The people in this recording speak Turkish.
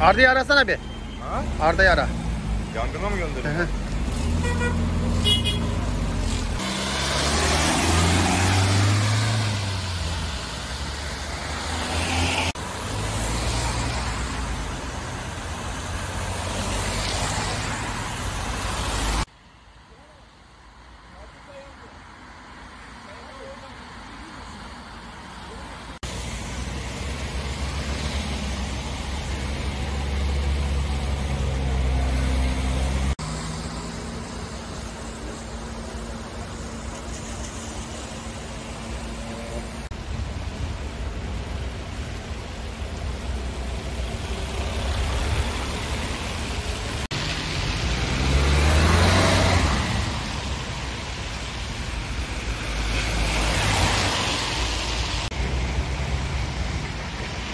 Arda'yı arasana bir. Ha? Arda'yı ara. Yangına mı gönderiyorsun?